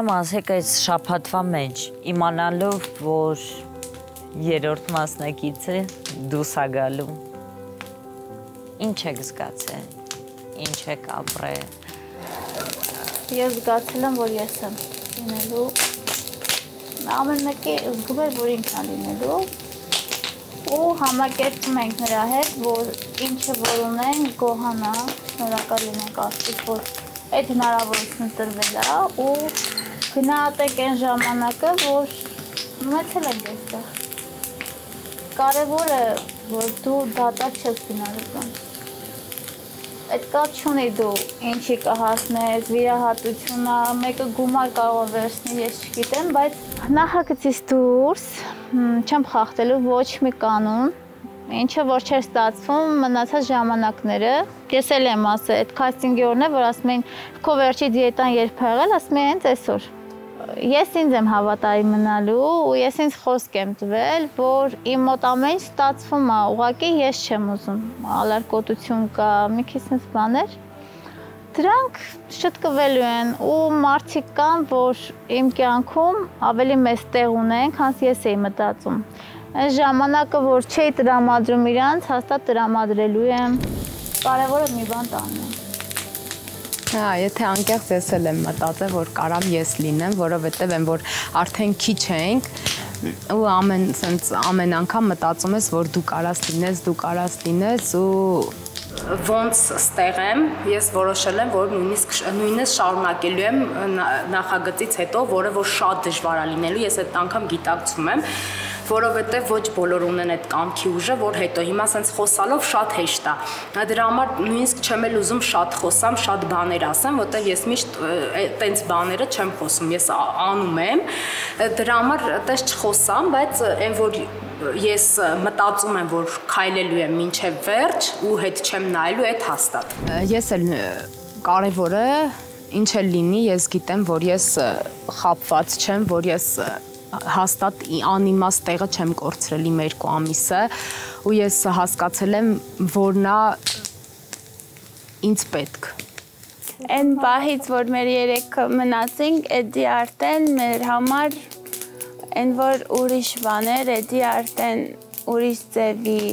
Եմ ասեք այս շփաթվա մեջ իմանալով, որ երրորդ մասնակիցը դուս ա գալու։ Ինչ եք զգացել։ Ինչ եք ապրել։ Ես զգացել եմ, որ ես եմ լինելու։ Ամեն մեկը զգում էր, որ ինքն է լինելու։ Ու համակերպում ենք նրա հետ, որ ինչը որ ունենք, գոհանա, շնորհակալ լինենք Աստծուց, որ այդ հնարավորությունը տրվել է ու գնահատեք այն ժամանակը, որ ունեցել ենք այստեղ կարևորը, որ դու դատակ չես գնալու այդ կապ չունի դու ինչի կհասնես, վիրահատությունը, մեկը գումար կարող է վերցնել, ես չգիտեմ, բայց նախագծից դուրս չեմ խախտելու ոչ մի կանոն, ինչը որ չէր ստացվում մնացած ժամանակները, ես էլ եմ ասել, այդ քաստինգի օրն է, որ ասում էին, քո վերջի դիետան երբ եղել, ասում են հենց այսօր ես ինձ եմ հավատարի մնալու ու ես ինձ խոսք եմ տվել, որ իմ մոտ ամեն ստացվում է, ուղղակի ես չեմ ուզում ալարկոտություն կա, մի քիչ sense բաներ։ Դրանք շտկվելու են ու մարդիկ կան, որ իմ կյանքում ավելի մեծ տեղ ունեն, քան ես էի մտածում։ Այս ժամանակը, որ չէի տրամադրում իրանց, հաստատ տրամադրելու եմ։ Կարևորը մի բան տանեմ Հա, եթե անկեղծ ես էլ եմ մտածել, որ կարամ ես լինեմ, որովհետև են որ արդեն քիչ ենք ու ամեն սենց ամեն անգամ մտածում ես, որ դու կարաս լինես, դու կարաս լինես ու ոնց ստեղ եմ, ես որոշել եմ, որ նույնիսկ նույնիսկ շարունակելու եմ նախագծից հետո, որը որ շատ դժվար է լինելու, ես այդ անգամ գիտակցում եմ, որովհետև ոչ բոլոր ունեն այդ կամքի ուժը, որ հետո հիմա սենց խոսալով շատ հեշտ է։ Դրա համար նույնիսկ չեմ էլ ուզում շատ խոսամ, շատ բաներ ասեմ, որտեղ ես միշտ տենց բաները չեմ խոսում, ես անում եմ։ Դրա համար այդպես չխոսամ, բայց այն որ ես մտածում եմ, որ քայլելու եմ մինչև վերջ ու հետ չեմ նայելու, այդ հաստատ։ Ես էլ կարևորը ինչ էլ լինի, ես գիտեմ, որ ես խապված չեմ, որ ես հաստատ անիմաստ տեղը չեմ կորցրել իմ երկու ամիսը ու ես հասկացել եմ, որ նա ինձ պետք Այն բահից, որ մեր երեքը մնացինք, էդի արդեն մեր համար այն որ ուրիշ բաներ, էդի արդեն ուրիշ ձևի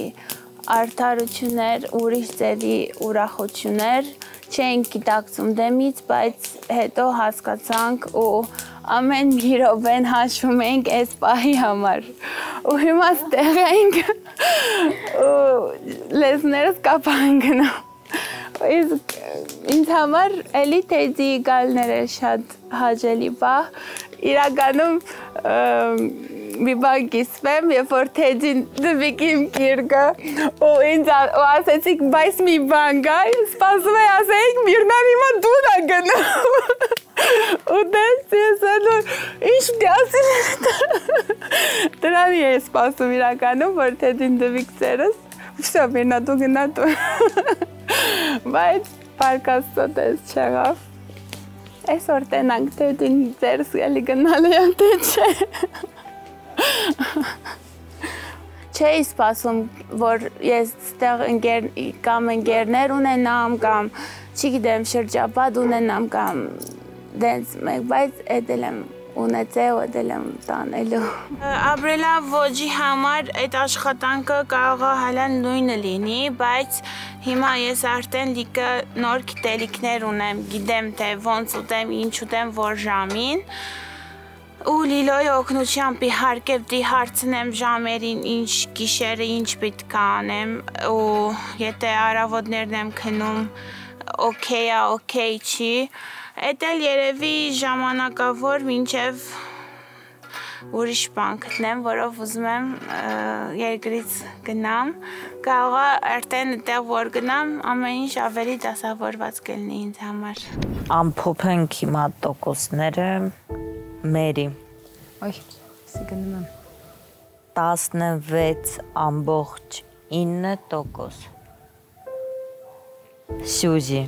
արդարություններ, ուրիշ ձևի ուրախություններ չենք գիտակցում դեմից, բայց հետո հասկացանք ու ամեն մի րոպեն հաշվում ենք այս պահի համար։ Ու հիմա ստեղ ենք ու լեզներս կապան գնում։ Իսկ ինձ համար էլի թեդի գալները շատ հաճելի պահ։ Իրականում մի բան կիսվեմ, երբ որ թեդին դվիկ իմ կիրկը ու ինձ ու ասեցիք, բայց մի բան գա, սպասում է ասեիք, Միրնան հիմա դու դա գնում։ Ու դες ես որ ինչ դասին Դրանի ես սպասում իրականում, որ թեդին դվիկ ծերս Վսյա միրնա դու գնա դու Բայց պարկաստո դես չեղավ Այսօր տենանք թեդին ծերս գալի գնալը յան թե չէ չէի սպասում, որ ես ստեղ ընկեր կամ ընկերներ ունենամ կամ չգիտեմ շրջապատ ունենամ կամ դենց մեկ, բայց էդել եմ ունեցել, էդել եմ տանելու։ Ապրելա ոճի համար այդ աշխատանքը կարող է հալան նույնը լինի, բայց հիմա ես արդեն լիքը նոր գիտելիքներ ունեմ, գիտեմ թե ոնց ուտեմ, ինչ ուտեմ, որ ժամին ու լիլոյի օգնությամբ իհարկե պիտի հարցնեմ ժամերին ինչ գիշերը ինչ պետք է անեմ ու եթե արավոտներն եմ քնում օքեյ է, օքեյ չի, էլ երևի ժամանակավոր մինչև ուրիշ բան գտնեմ, որով ուզում եմ երկրից գնամ, կարող է արդեն այդտեղ որ գնամ, ամեն ինչ ավելի դասավորված կլինի ինձ համար։ Ամփոփենք հիմա տոկոսները մերի։ Ոյ, սի գնում եմ։ 16 ամբողջ 9 տոկոս։ Սյուզի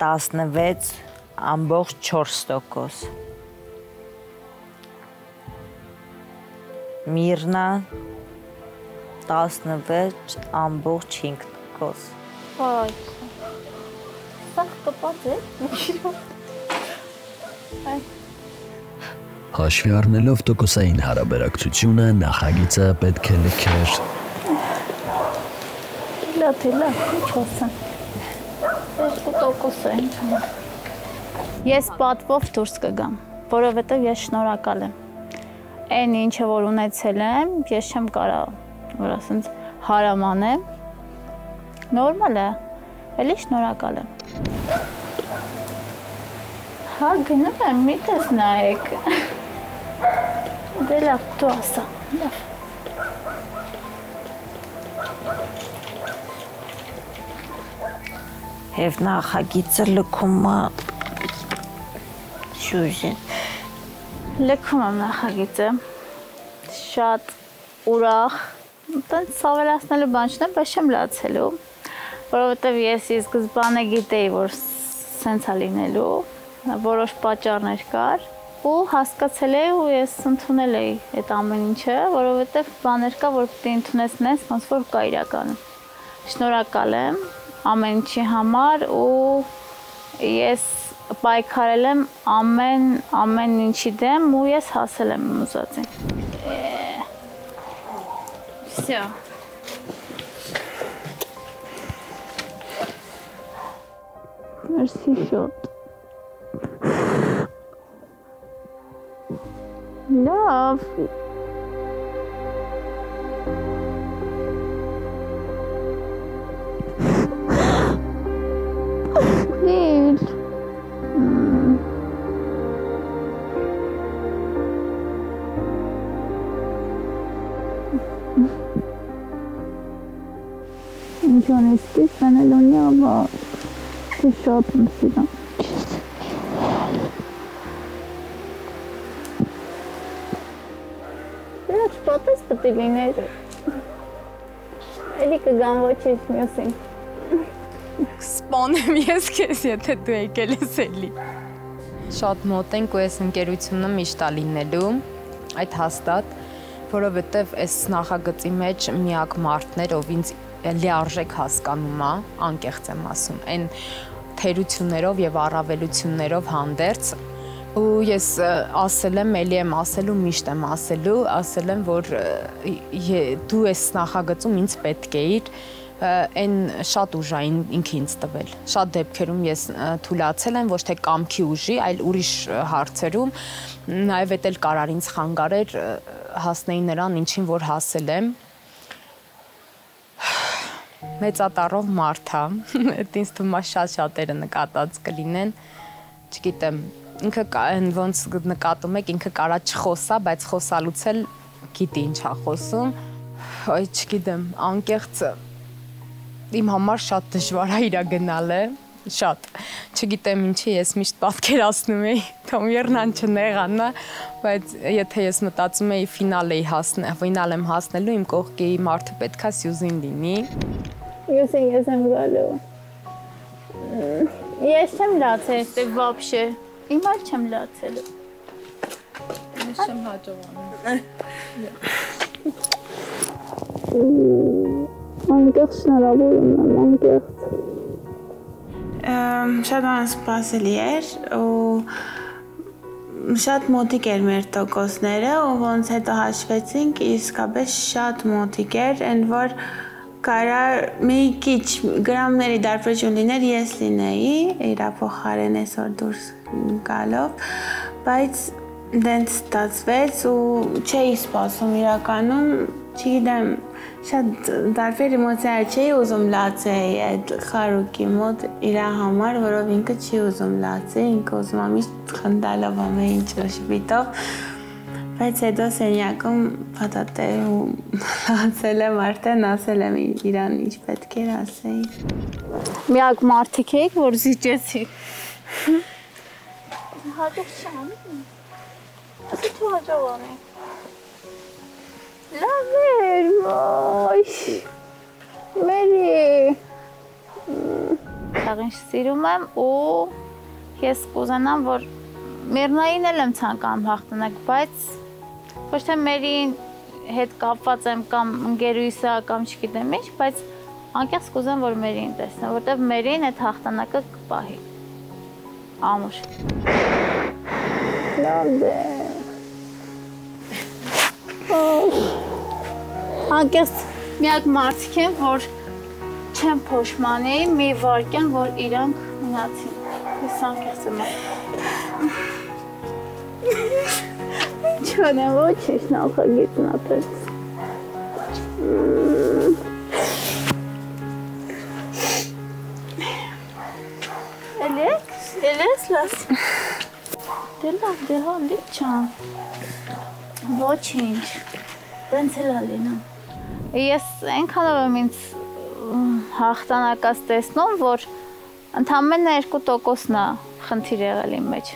16 ամբողջ 4%։ Միրնա 16 ամբողջ 5%։ Հայ։ Սա կպած է։ Այ Հաշվի առնելով տոկոսային հարաբերակցությունը նախագիծը պետք է լքեր Լավ, լավ, ինչ ասեմ։ Երկու տոկոս է ինձ համար։ Ես պատվով դուրս կգամ, որովհետև ես շնորհակալ եմ։ Այն ինչը որ ունեցել եմ, ես չեմ կարող, որ ասենց հարամանեմ։ Նորմալ է։ Էլի շնորհակալ եմ։ Հա, գնում եմ, մի տես նայեք։ Դե լավ, դու ասա։ Լավ։ Եվ նախագիծը լքումը շուժին։ Լքում եմ նախագիծը։ Շատ ուրախ։ Տենց սավելացնելու բան չնեմ, բայց չեմ լացելու, որովհետև ես ի սկզբանե գիտեի, որ սենց է լինելու, որոշ պատճառներ կար ու հասկացել էի ու ես ընդունել էի այդ ամեն ինչը, որովհետև բաներ կա, որ պետք է ընդունես նես, ոնց որ կա իրականում։ Շնորհակալ եմ ամեն ինչի համար ու ես պայքարել եմ ամեն ամեն ինչի դեմ ու ես հասել եմ ուզածին։ Всё։ Merci շատ։ Լավ։ Լիլ։ Ինչ անեցի, սանելոնի աբա, թե շատ եմ սիրում։ Վերջ պտի լիներ։ Էլի կգան ոչինչ մյուսին։ Սպանեմ ես քեզ, եթե դու եկել ես էլի։ Շատ մոտ ենք ու այս ընկերությունը միշտ է լինելու, այդ հաստատ, որովհետև այս նախագծի մեջ միակ մարդն էր, ով ինձ լիարժեք հասկանում է, անկեղծ եմ ասում, այն թերություններով եւ առավելություններով հանդերձ ու ես ասել եմ, ելի եմ ասելու, միշտ եմ ասելու, ասել եմ, որ դու ես նախագծում ինձ պետք է իր այն շատ ուժային ինքը ինձ տվել։ Շատ դեպքերում ես թույլացել եմ ոչ թե կամքի ուժի, այլ ուրիշ հարցերում, նաև էլ կարար ինձ խանգարեր հասնեի նրան, ինչին որ հասել եմ։ Մեծատառով մարդ է, այդ ինձ թվում է շատ շատերը նկատած կլինեն։ Չգիտեմ, ինքը ոնց նկատում եք, ինքը կարա չխոսա, բայց խոսալուց էլ գիտի ինչա խոսում։ Այ չգիտեմ, անկեղծ իմ համար շատ դժվար է իրա գնալը, շատ։ Չգիտեմ ինչի ես միշտ պատկերացնում էի, Թոմյերնան չնեղանա, բայց եթե ես մտածում էի ֆինալ էի հասնել, ֆինալ եմ հասնելու, իմ կողքի մարդը պետքա Սյուզին լինի։ Ես ես եմ գալու։ Ես չեմ լացել, ստե вообще։ Հիմա չեմ լացելու։ Ես չեմ հաջողանում։ Անկեղծ շնորհավորում եմ, անկեղծ։ Շատ անսպասելի էր ու շատ մոտիկ էր մեր տոկոսները ու ոնց հետո հաշվեցինք իսկապես շատ մոտիկ էր ընդ որ կարար մի քիչ գրամների դարբերություն լիներ ես լինեի իր փոխարեն այսօր դուրս գալով բայց դենց ստացվեց ու չէի սպասում իրականում չգիտեմ շատ դարբեր էմոցիա չէի ուզում լացեի այդ խարուկի մոտ իր համար, որով ինքը չի ուզում լացել, ինքը ուզում է միշտ խնդալով ամեն ինչ շփիտով։ Բայց հետո սենյակում պատատել ու լացել եմ արդեն, ասել եմ իրան ինչ պետք էր ասեի։ Միակ մարդիկ եք, որ զիջեցի։ Հաջող չան։ Ասի თუ հաջող անի։ Լավ էր, ոյ։ Մերի։ Տաղին սիրում եմ ու ես կուզենամ, որ Միրնային էլ եմ ցանկանում հաղթանակ, բայց ոչ թե Մերին հետ կապված եմ կամ ընկերուհիսա կամ չգիտեմ ինչ, բայց անկեղծ կուզեմ, որ Մերին տեսնեմ, որտեվ Մերին այդ հաղթանակը կպահի։ Ամուր։ Լավե։ դե- Անկես միակ մարդիկ եմ, որ չեմ փոշմանի մի վարքյան, որ իրանք մնացին։ Ես անկես եմ։ Չունեմ ոչ շնորհակալ գիտնապես։ լաս։ Դե լավ, դե հա, դե չան։ Ոչինչ։ Տենց էլ ա լինում։ Ես այնքանով եմ ինձ հաղթանակած տեսնում, որ ընդամենը 2%-ն է խնդիր եղել իմ մեջ։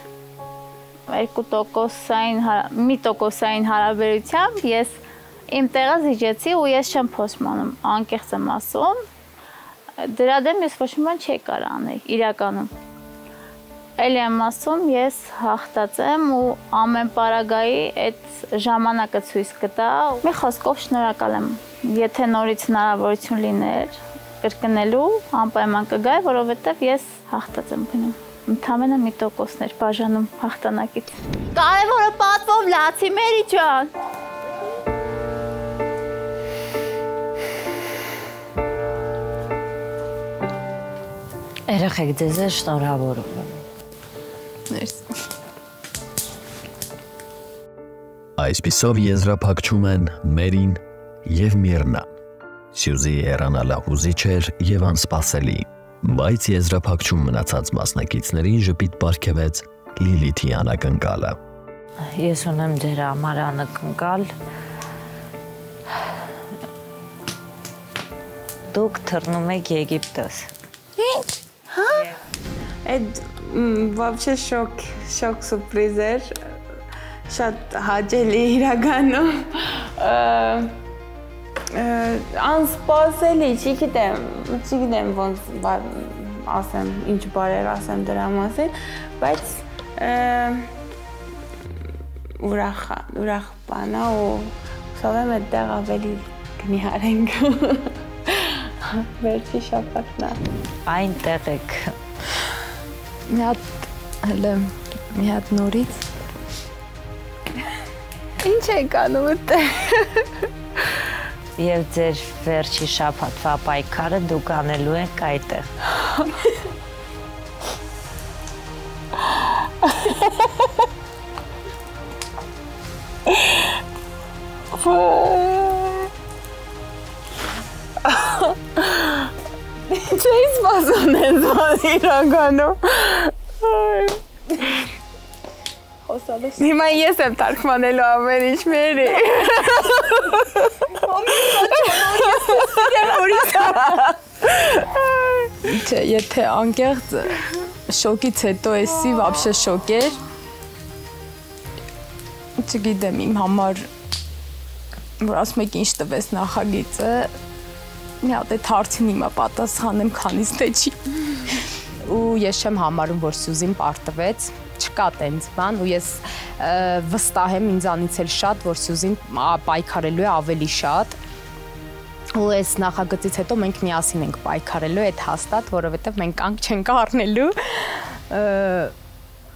2%-ային մի տոկոսային հարաբերությամբ ես իմ տեղը զիջեցի ու ես չեմ փոսմանում, անկեղծ եմ ասում։ Դրա դեմ ես ոչ մի բան չի կարող անել իրականում։ Էլի եմ ասում, ես հաղթած եմ ու ամեն պարագայի այդ ժամանակը ցույց կտա։ Մի խոսքով շնորհակալ եմ։ Եթե նորից հնարավորություն լիներ կրկնելու, անպայման կգայի, որովհետև ես հաղթած եմ գնում ընդամենը մի տոկոսներ բաժանում հաղթանակից։ Կարևորը պատվով լացի Մերի ջան։ Երեխեք ձեզ շնորհավորում եմ։ Ներս։ Այսպիսով եզրափակչում են Մերին եւ Միրնան։ Սյուզի հեռանալը հուզիչ էր եւ անսպասելի, բայց եզրափակչում մնացած մասնակիցներին ժպիտ ապարգևեց Լիլիթի անակնկալը։ Ես ունեմ ձեր համար անակնկալ։ Դուք թռնում եք Եգիպտոս։ Ինչ։ Հա։ Այդ вообще շոկ, շոկ սուրպրիզ էր։ Շատ հաճելի իրականում։ Անսպասելի, չգիտեմ, չգիտեմ ոնց ասեմ, ինչ բարեր ասեմ դրա մասին, բայց ուրախ, ուրախ բան է ու հուսով եմ այդտեղ ավելի գնիհարենք։ Վերջի շաբաթն է։ Այնտեղ եք։ Մի հատ հələ մի հատ նորից Ինչ եք անում այդտեղ։ Եվ ձեր վերջի շաբաթվա պայքարը դուք անելու եք այդտեղ։ Չէի սպասում են զոն իրականում։ Խոսալուս։ Հիմա ես եմ թարգմանելու ամեն ինչ մերի։ Չէ, եթե անկեղծ շոկից հետո էսի вообще շոկ էր։ Չգիտեմ իմ համար որ ասում եք ինչ տվես նախագիծը մի հատ այդ հարցին հիմա պատասխանեմ, քանից թե չի։ Ու ես չեմ համարում, որ Սյուզին պարտվեց, չկա տենց բան ու ես վստահ եմ ինձանից էլ շատ, որ Սյուզին պայքարելու է ավելի շատ ու այս նախագծից հետո մենք միասին ենք պայքարելու այդ հաստատ, որովհետև մենք կանգ չենք առնելու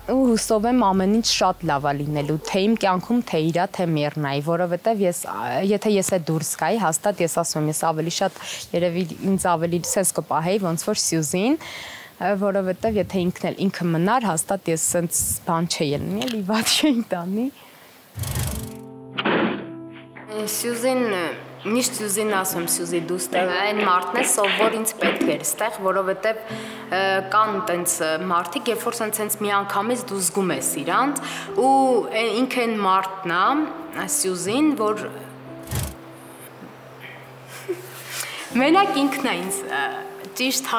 ու հուսով եմ ամեն ինչ շատ լավ է լինելու, թե իմ կյանքում, թե իրա, թե Միրնայի, որովհետև ես եթե ես այդ դուրս գայի, հաստատ ես ասում եմ, ես ավելի շատ երևի ինձ ավելի սենս կպահեի, ոնց որ Սյուզին, որովհետև եթե ինքն էլ ինքը մնար, հաստատ ես սենց բան չէի լինի, էլի վատ չէի տանի։ Սյուզին միշտ Սյուզին ասում Սյուզի դու ստեղ այն մարդն է սով որ ինձ պետք էր ստեղ որովհետև կան տենց մարդիկ երբ որ սենց սենց միանգամից դու զգում ես իրանց ու ինքը այն մարդն է Սյուզին որ մենակ ինքն է ինձ ճիշտ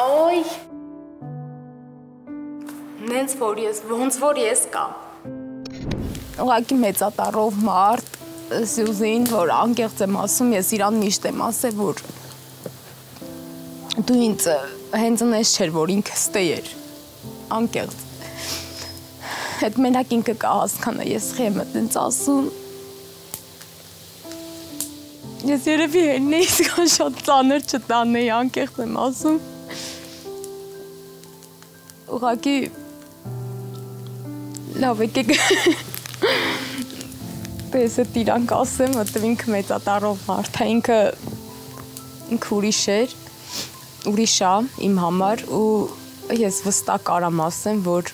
օй նենց որ ես ոնց որ ես կա ուղղակի մեծատառով մարդ Սյուզին, որ անկեղծ եմ ասում, ես իրան միշտ եմ ասել, որ դու ինձ հենց այնպես չէր, որ ինքը ստե էր։ Անկեղծ։ Այդ մենակ ինքը կա հասկանա, ես խեմ այդպես ասում։ Ես երևի հենն էի սկան շատ ծանր չտանեի, անկեղծ եմ ասում։ Ուղղակի լավ եկեք Դե ես էդ իրանք ասեմ, որտեվ ինքը մեծատարով մարդ է, ինքը ինքը ուրիշ էր, ուրիշ է իմ համար ու ես վստահ կարամ ասեմ, որ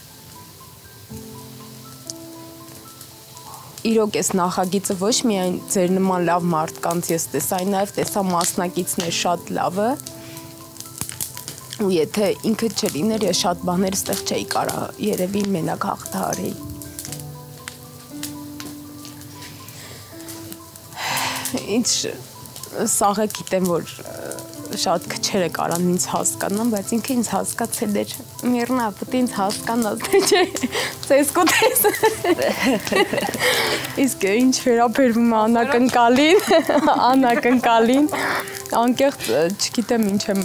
իրոք այս նախագիծը ոչ միայն ձեր նման լավ մարդկանց ես տեսա, այլ նաև տեսա մասնակիցներ շատ լավը։ Ու եթե ինքը չլիներ, ես շատ բաներ ստեղ չէի կարա երևի մենակ հաղթահարեի։ Ինչ սաղը գիտեմ, որ շատ քչերը կարան ինձ հասկանան, բայց ինքը ինձ հասկացել էր։ Միրնա, պետք է ինձ հասկանաս, թե չէ։ Ցես կոտես։ Իսկ ինչ վերաբերվում է անակնկալին, անակնկալին, անկեղծ չգիտեմ ինչ եմ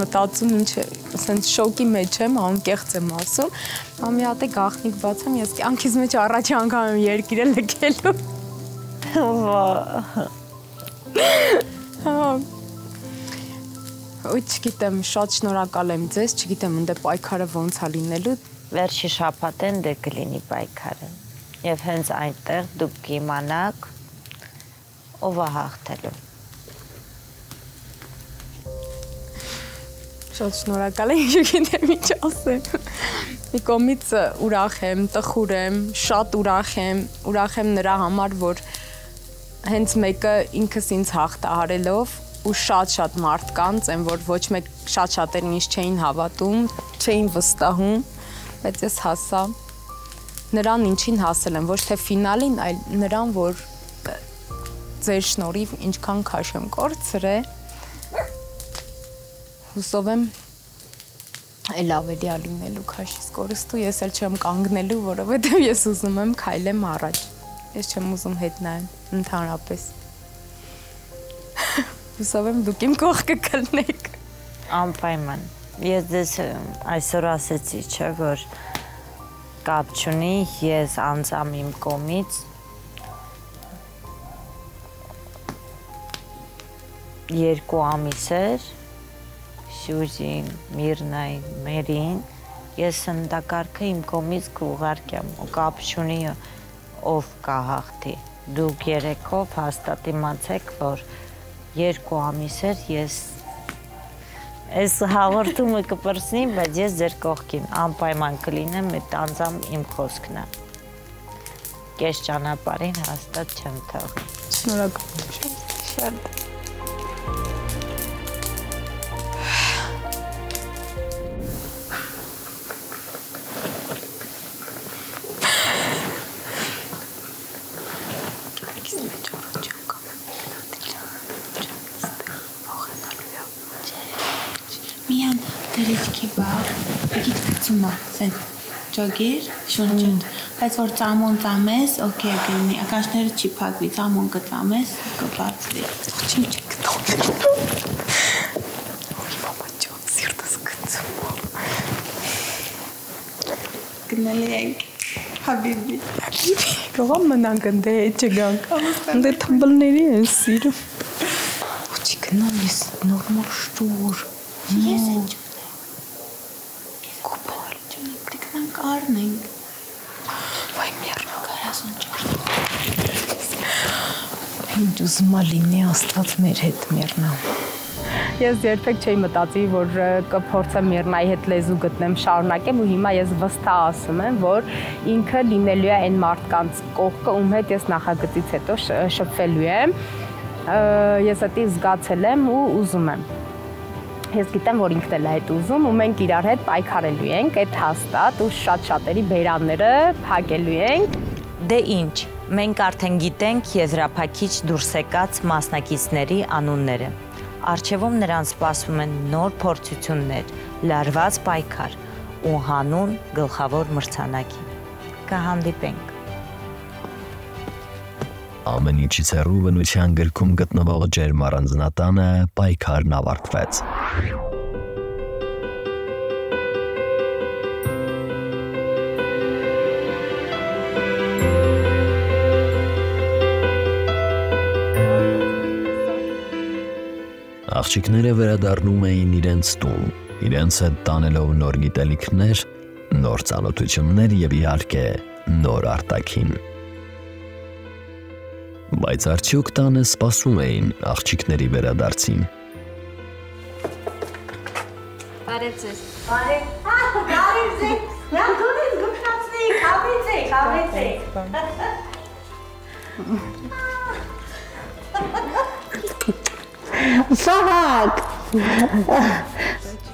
մտածում, ինչ է, ասենց շոկի մեջ եմ, անկեղծ եմ ասում։ մի հատ է գախնիկ բացեմ, ես կյանքից մեջ առաջի անգամ եմ Վա։ Հա Ու չգիտեմ, շատ շնորհակալ եմ ձեզ, չգիտեմ ընդ պայքարը ոնց է լինելու։ Վերջի շաբաթեն դե կլինի պայքարը։ Եվ հենց այնտեղ դուք կիմանաք ով է հաղթելու։ Շատ շնորհակալ եմ, չգիտեմ ինչ ասեմ։ Մի կողմից ուրախ եմ, տխուր եմ, շատ ուրախ եմ, ուրախ եմ նրա համար, որ հենց մեկը ինքս ինձ հաղթահարելով ու շատ-շատ մարդկանց են, որ ոչ մեկ շատ-շատերին ինձ չէին հավատում, չէին վստահում, բայց ես հասա նրան ինչին հասել եմ, ոչ թե ֆինալին, այլ նրան, որ ձեր շնորհիվ ինչքան քաշ եմ կորցրել։ Հուսով եմ այլ ավելի ա լինելու քաշից կորստու, ես էլ չեմ կանգնելու, որովհետև ես ուզում եմ քայլեմ առաջ։ Ես չեմ ուզում հետ նայեմ ընդհանրապես հուսով եմ դուք իմ կողքը կլնեք։ Անպայման։ Ես դες այսօր ասեցի, չէ, որ կապ չունի, ես անձամ իմ կողմից երկու ամիս էր Շուժին, Միրնային, Մերին, ես ընդակարգը իմ կողմից կուղարկեմ ու կապ չունի ով կա հաղթի։ Դուք երեքով հաստատ իմացեք, որ երկու ամիս էր ես այս հաղորդումը կպրսնի, բայց ես ձեր կողքին անպայման կլինեմ, այդ անձամ իմ խոսքն է։ Կես ճանապարհին հաստատ չեմ թողնի։ Շնորհակալ եմ։ Շատ ծծում է, սեն ջոգեր, շունչոտ, բայց որ ծամոն ծամես, օքեյ կլինի, ակաշները չի փակվի, ծամոն կծամես, կբացվի։ Չի չի Գնալի ենք, հաբիբի։ Գողամ մնանք ընդ հետ չգանք։ Ընդ թմբլների են սիրում։ Ոչի գնամ ես նորմալ շտուր։ Ես ինչ առնենք։ Վայ մեռնա կարասուն ճորտ։ Ինչ ուզում ա լինի Աստված մեր հետ մեռնա։ Ես երբեք չէի մտածի, որ կփորձեմ Միրնայի հետ լեզու գտնեմ, շարունակեմ ու հիմա ես վստահ ասում եմ, որ ինքը լինելու է այն մարդկանց կողքը, ում հետ ես նախագծից հետո շփվելու եմ։ Ես դա զգացել եմ ու ուզում եմ ես գիտեմ, որ ինքն էլ է այդ ուզում ու մենք իրար հետ պայքարելու ենք, այդ հաստատ ու շատ շատերի բերանները փակելու ենք։ Դե ինչ, մենք արդեն գիտենք եզրափակիչ դուրս եկած մասնակիցների անունները։ Արչևում նրան սպասվում են նոր փորձություններ, լարված պայքար ու հանուն գլխավոր մրցանակի։ Կհանդիպենք Ամեն ինչից հեռու բնության գրքում գտնվող ջերմ առանձնատանը պայքարն ավարտվեց։ Աղջիկները վերադառնում էին իրենց տուն, իրենց հետ տանելով նոր գիտելիքներ, նոր ծանոթություններ եւ իհարկե նոր արտաքին։ Բայց արդյոք տանը սպասում էին աղջիկների վերադարձին։ Բարև ձեզ։ Բարև։ Ահ, բարև ձեզ։ Նա դուրս գտնացնի, խաբեցեք, խաբեցեք։ Սահակ։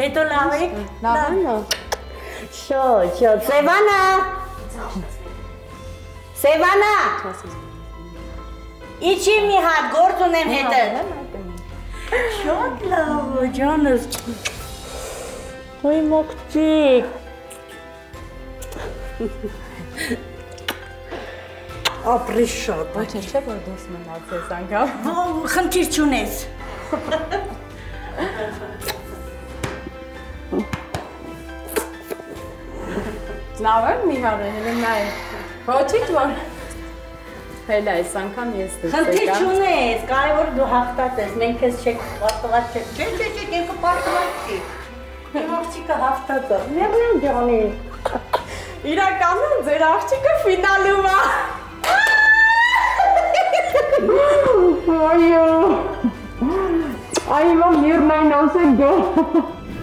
Հետո լավ եք։ Լավ է։ Շո, շո, Սևանա։ Սևանա։ Իջի մի հատ գործ ունեմ հետը։ Շատ լավ, ջանս։ Ոյ մոկցիկ։ Ապրի շատ։ Ոչ չէ որ դուրս մնացես անգամ։ Ո, խնդիր չունես։ Լավ է մի հարը հենց նայ։ Ոչինչ որ Հելա այս անգամ ես Խնդիր եկա։ չունես, կարևորը դու հաղթած ես, մենք քեզ չեք պատված չեք։ Չէ, չէ, չէ, երկու պատված չի։ Իմ աղջիկը հաղթած է։ Նեղն ջանի։ Իրականում ձեր աղջիկը ֆինալում է։ Այո։ Այո, միրնայն ասեն գո։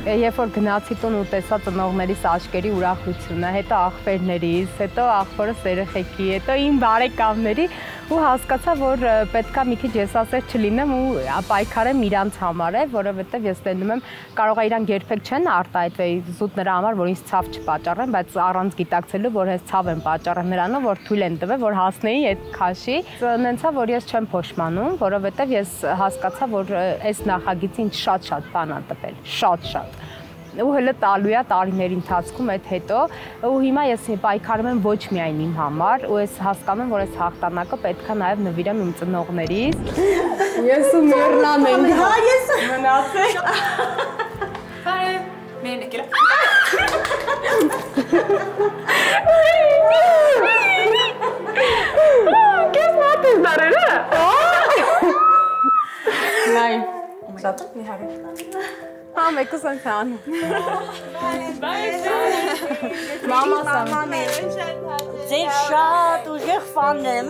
Երբ որ գնացի տուն ու տեսա ծնողներիս աչքերի ուրախությունը, հետո աղբերներիս, հետո աղբորս երեխեքի, հետո իմ բարեկամների ու հասկացա, որ պետքա մի քիչ ես ասեր չլինեմ ու պայքարեմ իրանց համար է, որովհետև ես տենում եմ կարող է իրանք երբեք չեն արտահայտվի զուտ նրա համար, որ ինձ ցավ չպաճառեն, բայց առանց գիտակցելու, որ ես ցավ եմ պատճառել նրանով, որ թույլ են տվել, որ հասնեի այդ քաշի։ Նենցա, որ ես չեմ փոշմանում, որովհետև ես հասկացա, որ այս նախագիծը ինձ շատ-շատ բան ա տվել, շատ-շատ ու հələ տալու է տարիների ընթացքում այդ հետո ու հիմա ես պայքարում եմ ոչ միայն իմ համար ու ես հասկանում որ այս հաղթանակը պետքա նաև նվիրեմ իմ ծնողներիս ես ու Միրնան ենք Հա, ես մնացեք Քեզ մատես դարերը Նայ Շատ մի հարի Հա, մեկս են քան։ Մամա սամ։ ձեր շատ ուժեղ ֆանն եմ։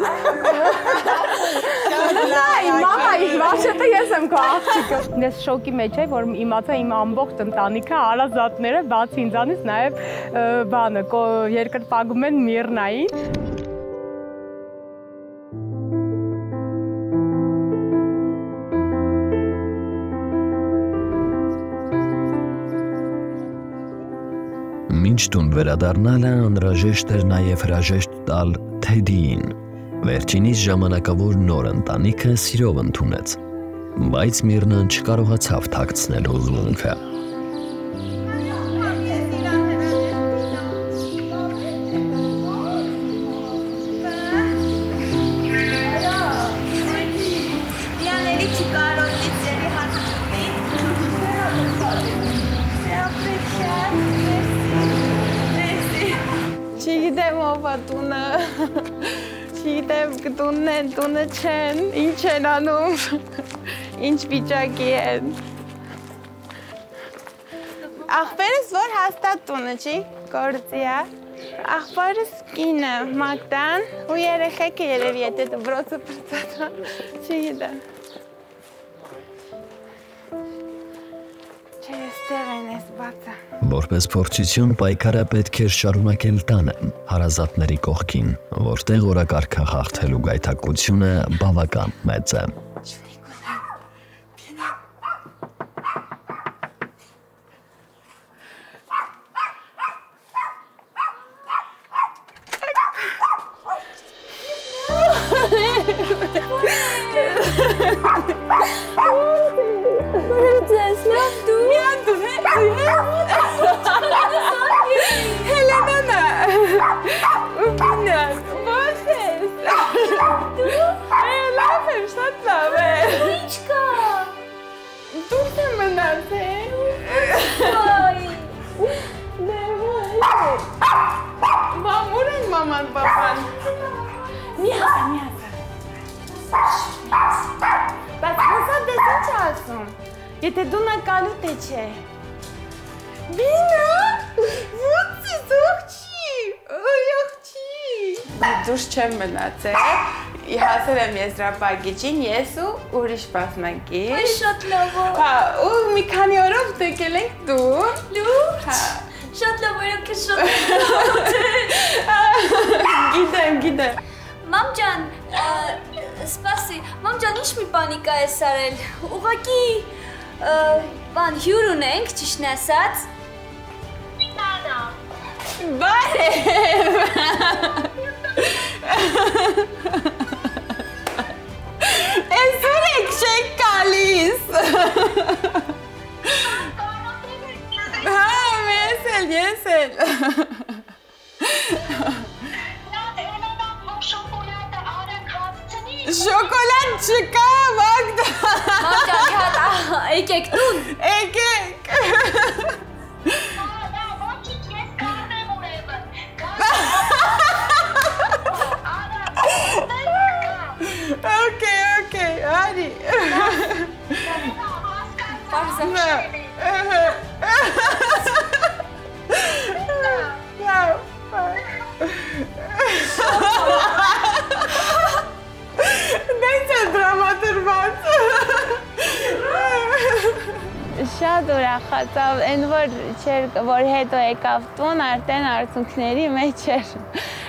Այ մամա, իհարկե ես եմ քո աղջիկը։ Ես շոկի մեջ եմ, որ իմացա իմ ամբողջ ընտանիքը հարազատները բացի ինձանից նաև բանը երկրպագում են Միրնային։ տուն վերադառնալը անհրաժեշտ էր նաև հրաժեշտ տալ Թեդիին։ Վերջինիս ժամանակավոր նոր ընտանիքը սիրով ընդունեց, բայց Միրնան չկարողացավ թաքցնել հուզմունքը։ են, տունը չեն, ինչ են անում, ինչ վիճակի են։ Աղբերս որ հաստատ տունը չի, գործի է։ Աղբորս կինը, Մագդան, ու երեխեքը երևի եթե դբրոցը պրծատա, չգիտեմ։ Չէ, ստեղ են ես բացը։ Որպես փորձություն պայքարը պետք էր շարունակել տանը, հարազատների կողքին, որտեղ օրակարգը հաղթելու գայթակղությունը բավական մեծ է։ Մաման պապան։ Մի հասա, մի հասա։ Բայց հասա դες ինչ ասում։ Եթե դու նակալուտ է չէ։ Բինա, ո՞նց ես ողջի։ Այ ողջի։ դուրս չեմ մնացել։ Հասել եմ եզրափակիչին, ես ու ուրիշ բազմակի։ Այ շատ լավ է։ Հա, ու մի քանի օրով եկել ենք դուր։ Լուրջ։ Հա։ Շատ լավ քեզ շատ Գիտեմ, գիտեմ։ Մամ ջան, սպասի, մամ ջան, ինչ մի պանիկա ես արել։ Ուղղակի բան հյուր ունենք, ճիշտն ասած։ Բարև։ Էս ուր եք չեք գալիս։ ես էլ, ես էլ։ Շոկոլադ չկա, Մագդա։ Մամ ջան, մի հատ ա, եկեք տուն։ Եկեք։ Okay, okay, արի։ Պարզա։ Նա։ Լավ։ Դենց է դրամատրված։ Շատ ուրախացավ, այն որ չեր որ հետո եկավ տուն, արդեն արցունքների մեջ էր։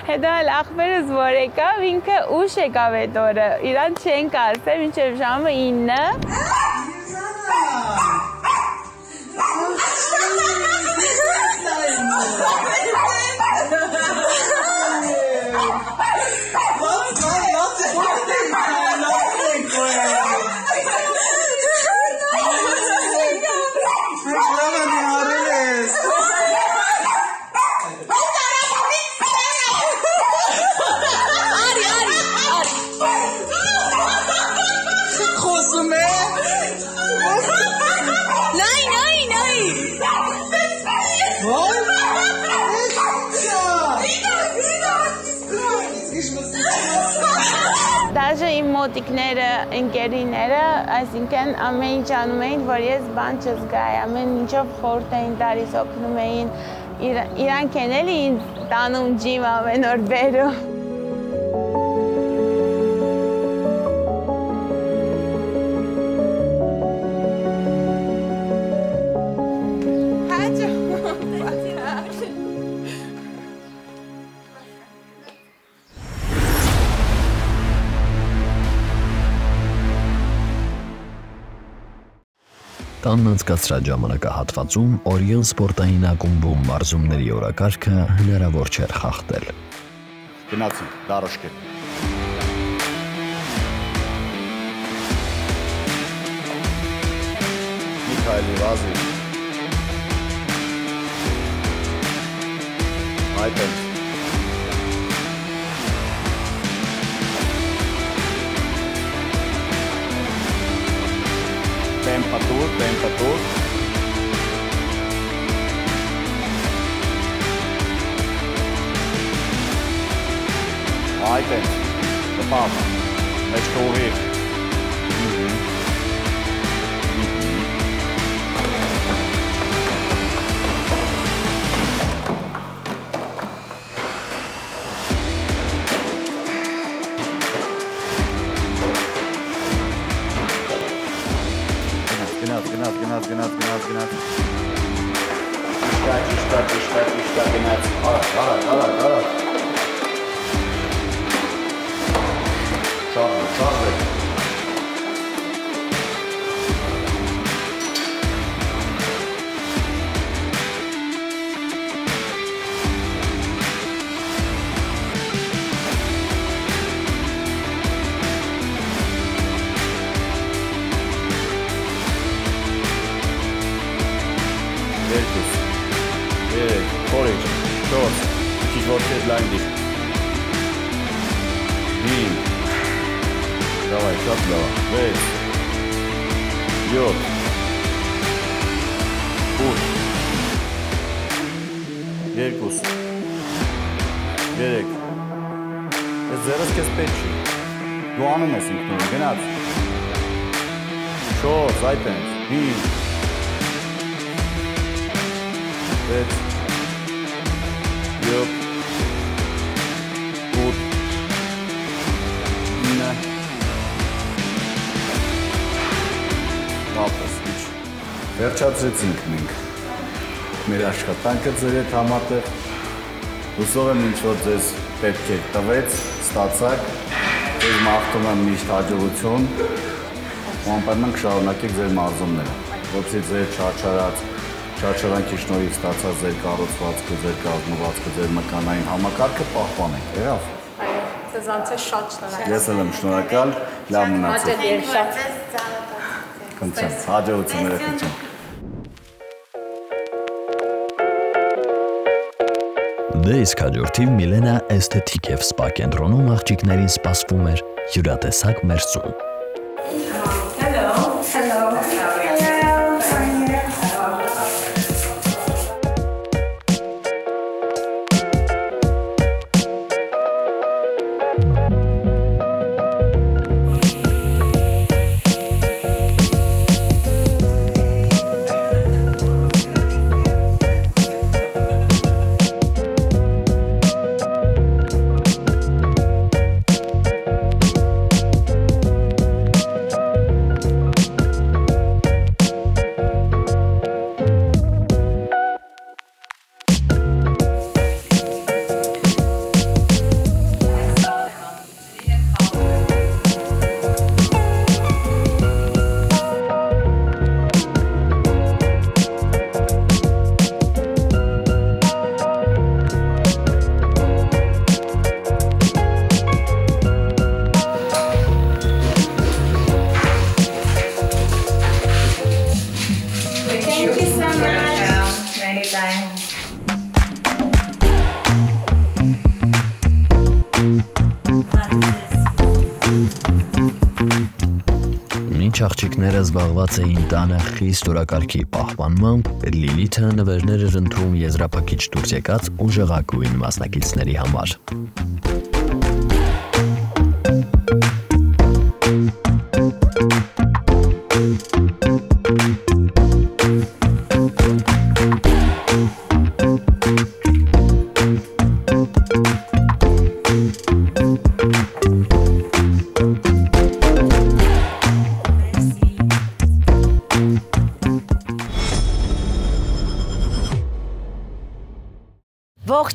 Հետո էլ ախպերս որ եկավ, ինքը ուշ եկավ այդ օրը։ Իրան չենք ասել, մինչև ժամը 9։ ընկերիները, այսինքն ամեն ինչ անում էին, որ ես բան չզգայի, ամեն ինչով խորտ էին տալիս, օգնում էին։ Իր- Իրանք են էլի ինձ տանում ջիմ ամեն օր բերում։ Տանն անցկացրած ժամանակահատվածում Օրիոն սպորտային ակումբում մարզումների օրակարգը հնարավոր չէր խախտել։ Գնացինք դարոշկե։ Միքայելի վազի։ Այդպես։ Տեմպատուր, տեմպատուր։ Այդպես։ Տպավ։ Մեջ կողիր։ Գնաց, Ճիշտ, ճիշտ, ճիշտ, ճիշտ, գնաց։ Արա, արա, արա, արա։ Շարժ, գնաց 4 այտենց 5 6 7 8 9 Մապես իչ վերջացրեցինք մենք մեր աշխատանքը ձեր հետ համատեղ հուսով եմ ինչ որ ձեզ պետք է տվեց ստացաք Ձեզ մաղթում եմ միշտ հաջողություն։ ու Անպայման կշարունակեք ձեր մարզումները, որպեսզի ձեր չարչարած չարչարանքի շնորհիվ ստացած ձեր կառուցվածքը, ձեր կազմվածքը, ձեր մկանային համակարգը պահպանեք։ Եղավ։ Ձեզանց է շատ շնորհակալ։ Ես եմ շնորհակալ, լավ մնացեք։ Շատ Կընծեմ, հաջողություններ Դե իսկ հաջորդիվ Միլենա էսթետիկ եւ սպա կենտրոնում աղջիկներին սպասվում էր յուրատեսակ մերսում։ Մինչ զբաղված էին տանը խիստ օրակարգի պահպանմամբ, Լիլիթը նվերներ էր ընտրում եզրափակիչ դուրս եկած ուժեղագույն մասնակիցների համար։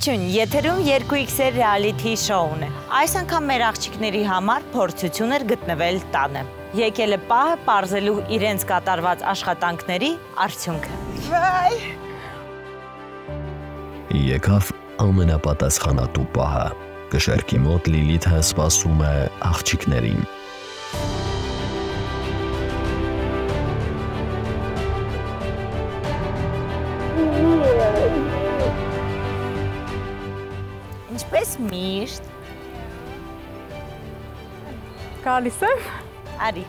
Ողջույն, եթերում 2X-եր reality շոուն է։ Այս անգամ մեր աղջիկների համար փորձություն էր գտնվել տանը։ Եկել է պահը parzելու իրենց կատարված աշխատանքների արդյունքը։ Եկավ ամենապատասխանատու պահը։ Կշերքի մոտ Լիլիթը սպասում է աղջիկներին։ Գալիս եմ։ արի։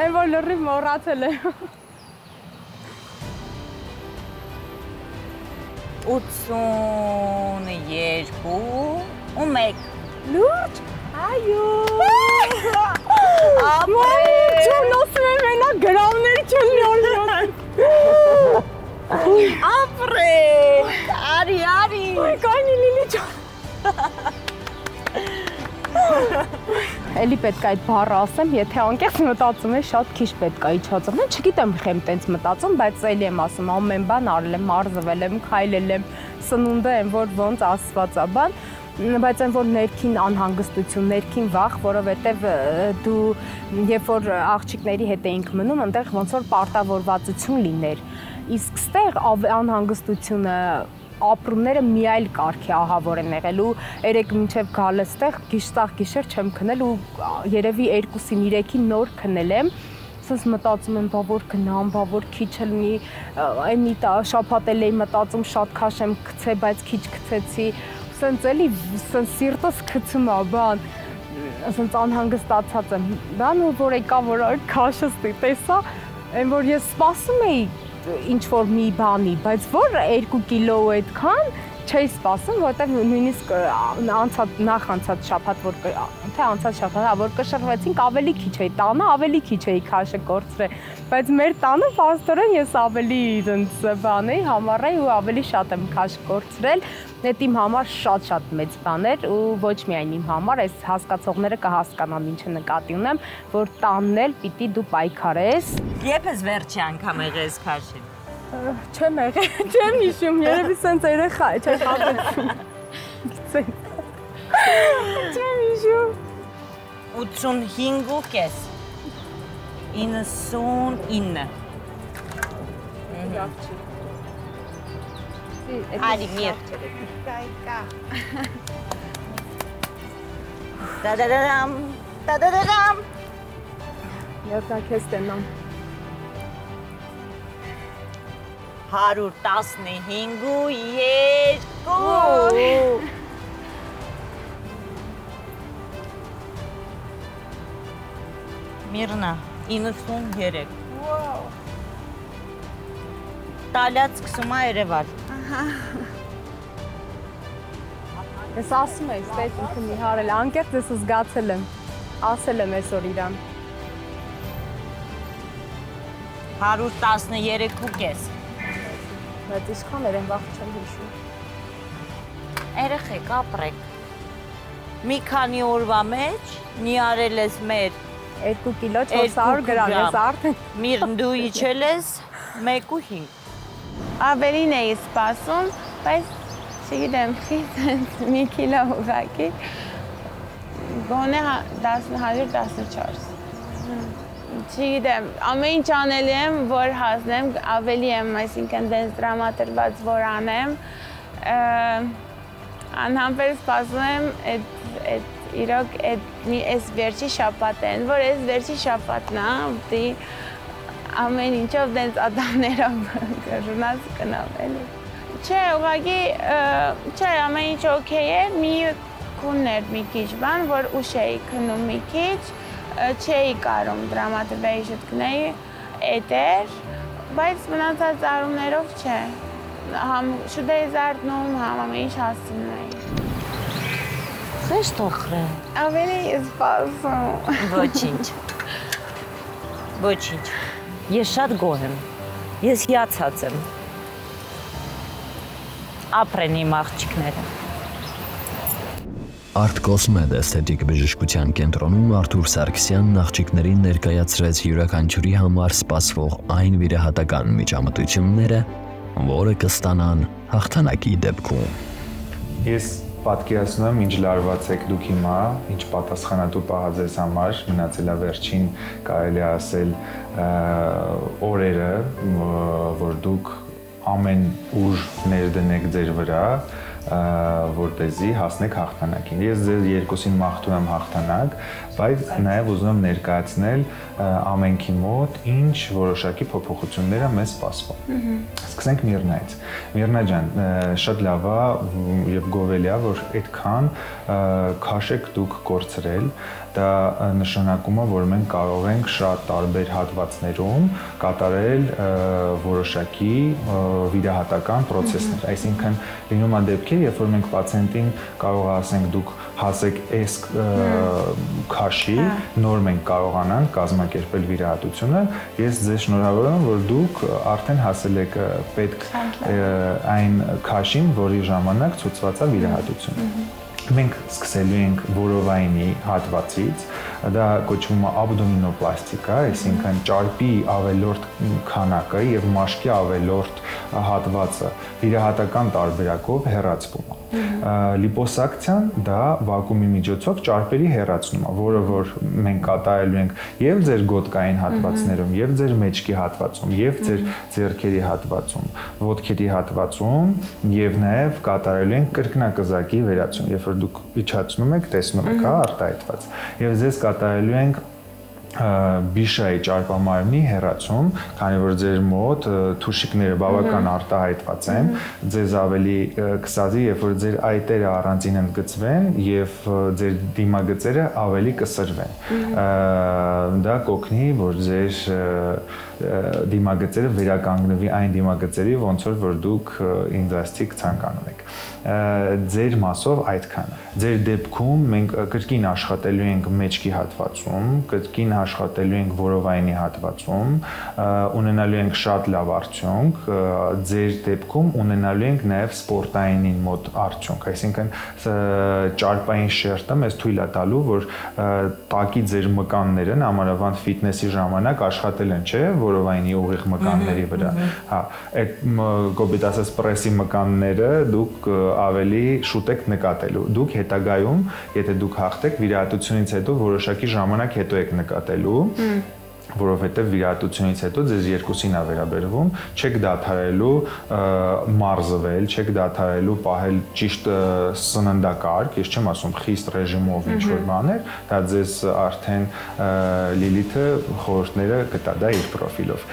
Այն որ լրիվ մոռացել եմ։ 82 ու 1 Լուրջ։ Այո։ Մամա, չեմ նոսում եմ մենա գրամներ չեն լորլյոտ։ ապրե արի արի Կանի լիլի Էլի պետք է այդ բառը ասեմ, եթե անկեղծ մտածում եմ, շատ քիչ պետք է իջածողն, չգիտեմ խեմ տենց մտածում, բայց էլի եմ ասում, ամեն բան արել եմ, մարզվել եմ, քայլել եմ, սնունդը եմ, որ ոնց ասվածա բան, բայց այն որ ներքին անհանգստություն, ներքին վախ, որովհետև դու երբ որ աղջիկների հետ էինք մնում, այնտեղ ոնց որ պարտավորվածություն լիներ։ Իսկ ստեղ անհանգստությունը ապրումները մի այլ կարգ է ահա որ են եղել ու երեք մինչև գալը ստեղ գիշտախ գիշեր չեմ քնել ու երևի 2-ին 3-ին նոր քնել եմ սենց մտածում եմ, բա որ գնամ, բա որ քիչ լինի, այն մի շապատել էի մտածում շատ քաշ եմ գցե, բայց քիչ գցեցի, սենց էլի սենց սիրտս գցում է, բան ասենց անհանգստացած եմ։ Բան ու որ եկա որ այդ քաշս տեսա, այն որ ես սպասում էի ինչ որ մի բանի, բայց որ 2 կիլո այդքան չէի սպասում, որտեղ նույնիսկ անցած նախ անցած շաբաթ որ թե անցած շաբաթ, որ կշռվեցինք, ավելի քիչ էի տանը, ավելի քիչ էի քաշը կորցրել, բայց մեր տանը աստորեն ես ավելի այնց բան էի համառեի ու ավելի շատ եմ քաշ կորցրել։ Այդ իմ համար շատ-շատ մեծ բան էր ու ոչ միայն իմ համար, այս հասկացողները կհասկանան ինչը նկատի ունեմ, որ տանն էլ պիտի դու պայքարես։ Երբ ես վերջի անգամ եղես քաշին։ Չեմ եղել, չեմ հիշում, երևի սենց երեխա է, չէ՞ խաբեցի։ Չեմ հիշում։ 85 ու կես։ 99։ Լավ չի։ Արի միր։ Կայկա։ Տադադամ, տադադամ։ Երբ քեզ տենամ։ 115 ու 2 Միրնա 93 Վաու։ Տալյաց սկսում է Երևան Ես ասում եմ, ստեյք ինքը մի հարել, անկեղծ ես զգացել եմ։ Ասել եմ այսօր իրան։ 113 ու կես Բայց ինչքան էր վաղ չեմ հիշում։ Երեխեք ապրեք մի քանի օրվա մեջ մի արել ես մեր 2 կիլո Երկու 400 գրամ, ես արդեն միրն դու իջել ես 1.5 Ավելին էի սպասում, բայց չգիտեմ, խիստ մի կիլո ուղակի գոնե 10 114 Չգիտեմ, ամեն ինչ անելի եմ, որ հասնեմ, ավելի եմ, այսինքն դենց դրամատրված որ անեմ, անհամբեր սպասում եմ այդ այդ իրոք այդ այս վերջի շաբաթն, որ այս վերջի շաբաթն է, դի ամեն ինչով դենց ադամներով գժունած կնամ էլի։ Չէ, ուղղակի չէ, ամեն ինչ օքեյ է, մի քուններ մի քիչ բան, որ ուշ էի քնում մի քիչ, չէի կարում դրամատրվեի շտկնեի էտեր, բայց մնացած արումներով չէ։ Համ շուտեի զարդնում, համ ամեն ինչ հասցնում էի։ Խես տոխրե Ավելի սպասում։ Ոչինչ Ոչինչ Ես շատ գոհ եմ Ես հիացած եմ Ապրեն իմ աղջիկները Cosmed էսթետիկ բժշկության կենտրոնում Արթուր Սարգսյանն աղջիկներին ներկայացրեց յուրաքանչյուրի համար սպասվող այն վիրահատական միջամտությունները, որը կստանան հաղթանակի դեպքում։ Ես պատկերացնում եմ ինչ լարված եք դուք հիմա, ինչ պատասխանատու պահած ես համար, մնացել է վերջին կարելի ասել օրերը, որ դուք ամեն ուժ ներդնեք ձեր վրա, որտեզի հասնեք հաղթանակին։ Ես ձեզ երկուսին մաղթում եմ հաղթանակ, բայց նաև ուզում եմ ներկայացնել ամենքի մոտ ինչ որոշակի փոփոխությունները մեզ սպասվում։ Սկսենք Միրնայից։ Միրնա ջան, շատ լավ է եւ գովելի է, որ այդքան քաշեք դուք կորցրել, դա նշանակում է, որ մենք կարող ենք շատ տարբեր հատվածներում կատարել որոշակի վիրահատական process-ներ։ Այսինքն լինում է դեպքեր, երբ որ մենք պացիենտին կարող ասենք դուք հասեք այս քաշի, նոր մենք կարողանանք կազմակերպել վիրահատությունը։ Ես ձեզ շնորհավորում եմ, որ դուք արդեն հասել եք պետք այն քաշին, որի ժամանակ ցուցված է վիրահատությունը մենք սկսելու ենք որովայնի հատվածից, դա կոչվում է աբդոմինոպլաստիկա, այսինքն ճարպի ավելորդ քանակը եւ մաշկի ավելորդ հատվածը վիրահատական տարբերակով հեռացվում է լիպոսակցիան դա վակուումի միջոցով ճարպերի հեռացնում է, որը որ մենք կատարելու ենք եւ ձեր գոտկային հատվածներում, եւ ձեր մեջքի հատվածում, եւ ձեր ձեռքերի հատվածում, ոտքերի հատվածում եւ նաեւ կատարելու ենք կրկնակզակի վերացում, երբ որ դուք իջացնում եք, տեսնում եք, հա, արտահայտված։ Եվ ձեզ կատարելու ենք բիշայի ճարպամարմնի հերացում, քանի որ ձեր մոտ թուշիկները բավական արտահայտված են, ձեզ ավելի կսազի, երբ որ ձեր այտերը առանձին ընդգծվեն եւ ձեր դիմագծերը ավելի կսրվեն։ Դա կօգնի, որ ձեր դիմագծերը վերականգնվի այն դիմագծերի, ոնց որ որ դուք ինձ ասցիք ցանկանում եք ձեր մասով այդքանը։ Ձեր դեպքում մենք կրկին աշխատելու ենք մեջքի հատվածում, կրկին աշխատելու ենք որովայնի հատվածում, ունենալու ենք շատ լավ արդյունք, ձեր դեպքում ունենալու ենք նաև սպորտայինին մոտ արդյունք, այսինքն ճարպային շերտը մեզ թույլ է տալու, որ տակի ձեր մկանները համարավանդ ֆիթնեսի ժամանակ աշխատել են, չէ, որովայնի ուղիղ մկանների վրա։ Հա, այդ կոպիտ ասած պրեսի մկանները դուք ավելի շուտ եք նկատելու։ Դուք հետագայում, եթե դուք հաղթեք, վիրահատությունից հետո որոշակի ժամանակ հետո եք նկատելու որովհետև վիրահատությունից հետո ձեզ երկուսին է վերաբերվում, չեք դադարելու մարզվել, չեք դադարելու պահել ճիշտ սննդակարգ, ես չեմ ասում խիստ ռեժիմով ինչ որ բաներ, դա ձեզ արդեն Լիլիթը խորհուրդները կտա դա իր պրոֆիլով։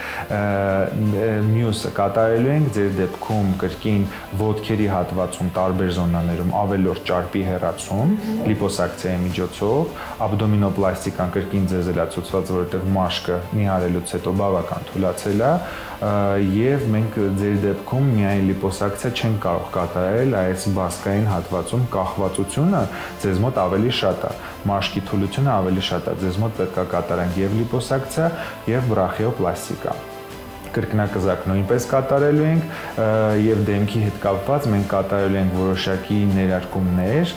Մյուսը կատարելու ենք ձեր դեպքում կրկին ոտքերի հատվածում տարբեր զոնաներում ավելորդ ճարպի հեռացում լիպոսակցիայի միջոցով, աբդոմինոպլաստիկան կրկին ձեզ էլա ցուցված, որովհետև մաշկ մաշկը նիհարելուց հետո բավական թուլացել է եւ մենք ձեր դեպքում միայն լիպոսակցիա չենք կարող կատարել այս բասկային հատվածում կախվածությունը ձեզ մոտ ավելի շատ է մաշկի թուլությունը ավելի շատ է ձեզ մոտ պետք է կատարենք եւ լիպոսակցիա եւ բրախիոպլաստիկա կրկնակզակ նույնպես կատարելու ենք եւ դեմքի հետ կապված մենք կատարելու ենք որոշակի ներարկումներ,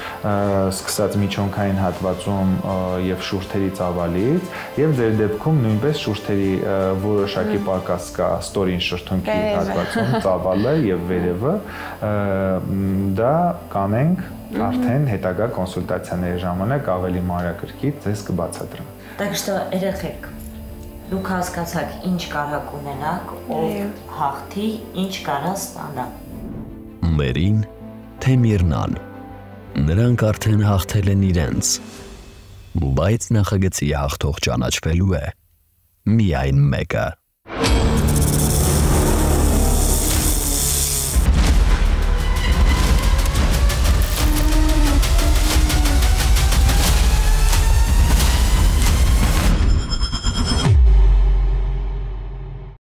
սկսած միջոնքային հատվածում եւ շուրթերի ծավալից եւ ձեր դեպքում նույնպես շուրթերի որոշակի պակաս կա ստորին շրթունքի հատվածում ծավալը եւ վերևը դա կանենք արդեն հետագա կոնսուլտացիաների ժամանակ ավելի մանրակրկիտ ձեզ կբացատրեմ։ Так что երեխեք դուք հասկացաք ինչ կարակ ունենաք, ով հաղթի, ինչ կարա ստանա։ Մերին թե Միրնան։ Նրանք արդեն հաղթել են իրենց, բայց նախագծի հաղթող ճանաչվելու է միայն մեկը։